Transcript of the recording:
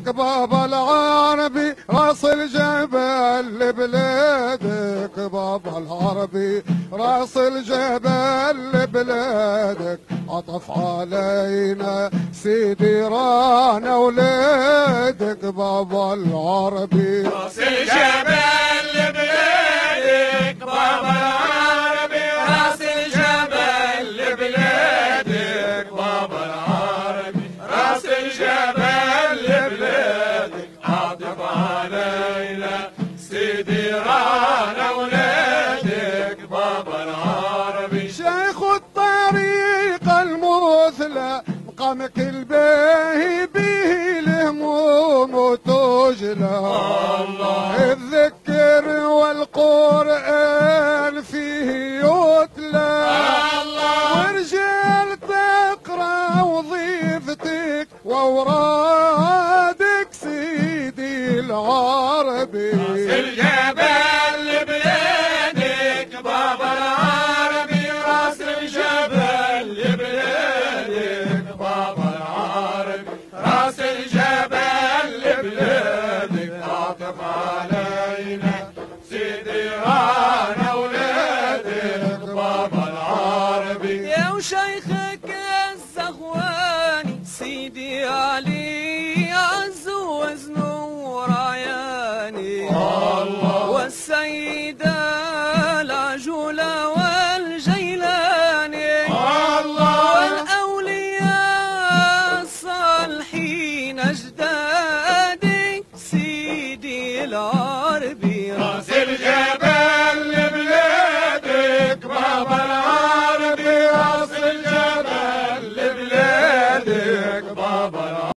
لبلادك بابا العربي راس الجبل لبلادك. بابا العربي راس الجبل لبلادك. عطف علينا سيدي رانا ولادك. بابا العربي راس الجبل عاطف علينا سيدي رانا ولادك بابا العربي. شيخ الطريق المثلى مقامك الباهي به الهموم وتجلى الله. الذكر والقرآن فيه يتلى. الله. ورجال تقرا وظيفتك واورادك العربي. الجبل لبلادك بابا العربي راس الجبل لبلادك بابا العربي راس الجبل لبلادك عاطف علينا سيدي رانا ولادك بابا العربي. يا وشيخك الزغواني سيدي علي الصالحين أجدادي سيدي العربي.